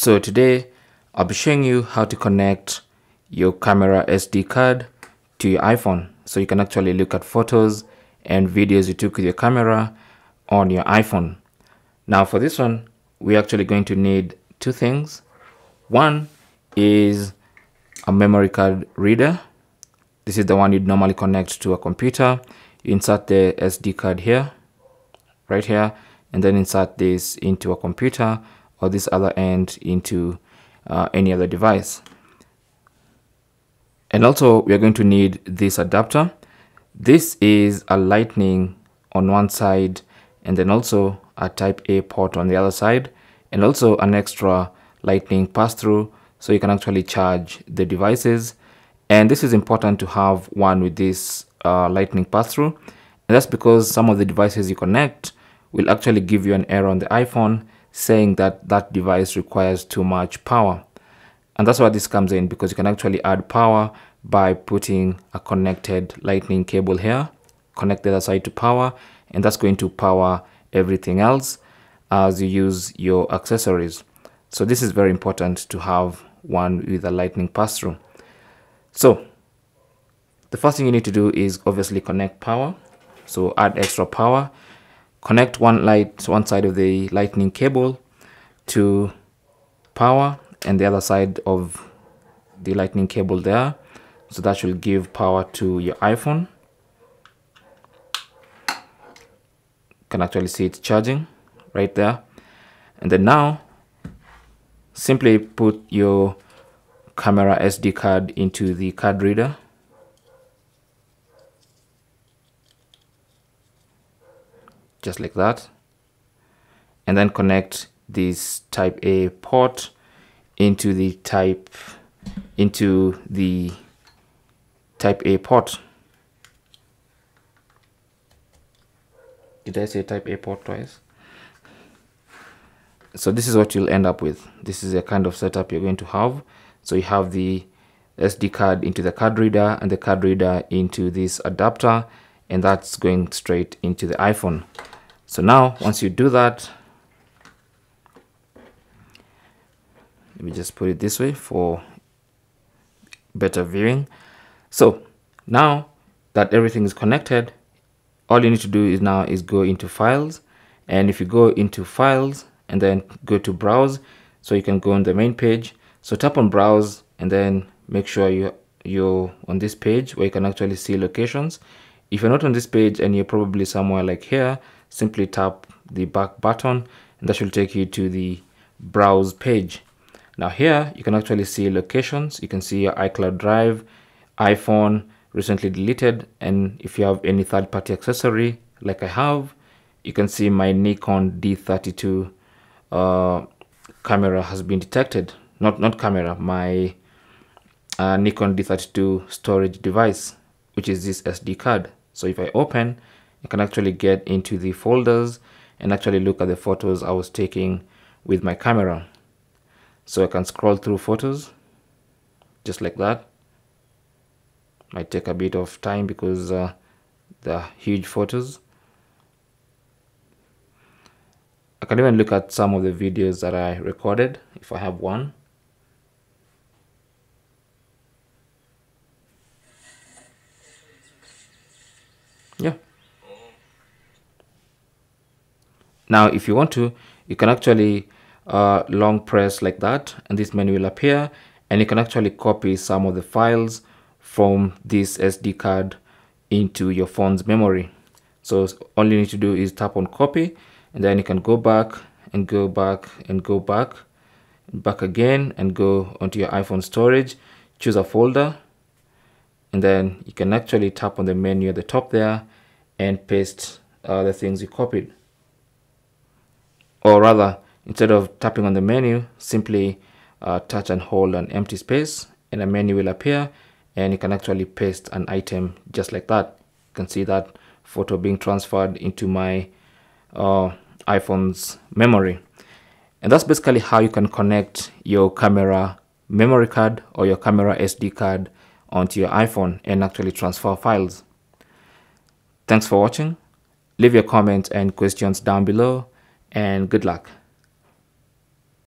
So today I'll be showing you how to connect your camera SD card to your iPhone so you can actually look at photos and videos you took with your camera on your iPhone. Now for this one we're actually going to need two things. One is a memory card reader. This is the one you'd normally connect to a computer. You insert the SD card here, right here, and then insert this into a computer or this other end into uh, any other device. And also we are going to need this adapter. This is a lightning on one side and then also a type A port on the other side and also an extra lightning pass through so you can actually charge the devices and this is important to have one with this uh, lightning pass through and that's because some of the devices you connect will actually give you an error on the iPhone saying that that device requires too much power. And that's why this comes in because you can actually add power by putting a connected lightning cable here, connect the other side to power, and that's going to power everything else as you use your accessories. So this is very important to have one with a lightning pass-through. So the first thing you need to do is obviously connect power. So add extra power connect one light one side of the lightning cable to power and the other side of the lightning cable there. So that will give power to your iphone. You can actually see it charging right there. And then now simply put your camera sd card into the card reader just like that and then connect this type A port into the type into the type A port. Did I say type A port twice? So this is what you'll end up with. This is a kind of setup you're going to have. So you have the SD card into the card reader and the card reader into this adapter and that's going straight into the iPhone so now, once you do that, let me just put it this way for better viewing. So now that everything is connected, all you need to do is now is go into files. And if you go into files and then go to browse, so you can go on the main page. So tap on browse and then make sure you, you're on this page where you can actually see locations. If you're not on this page and you're probably somewhere like here, simply tap the back button and that should take you to the browse page. Now here you can actually see locations. You can see your iCloud Drive, iPhone, recently deleted and if you have any third-party accessory like I have, you can see my Nikon D32 uh, camera has been detected. Not, not camera, my uh, Nikon D32 storage device, which is this SD card. So if I open, I can actually get into the folders and actually look at the photos I was taking with my camera. So I can scroll through photos just like that. Might take a bit of time because uh, huge photos. I can even look at some of the videos that I recorded if I have one. Yeah. Now, if you want to, you can actually uh, long press like that and this menu will appear and you can actually copy some of the files from this SD card into your phone's memory. So all you need to do is tap on copy and then you can go back and go back and go back back again and go onto your iPhone storage choose a folder and then you can actually tap on the menu at the top there and paste uh, the things you copied. Or rather instead of tapping on the menu simply uh, touch and hold an empty space and a menu will appear and you can actually paste an item just like that. You can see that photo being transferred into my uh, iPhone's memory. And that's basically how you can connect your camera memory card or your camera SD card onto your iPhone and actually transfer files. Thanks for watching. Leave your comments and questions down below and good luck.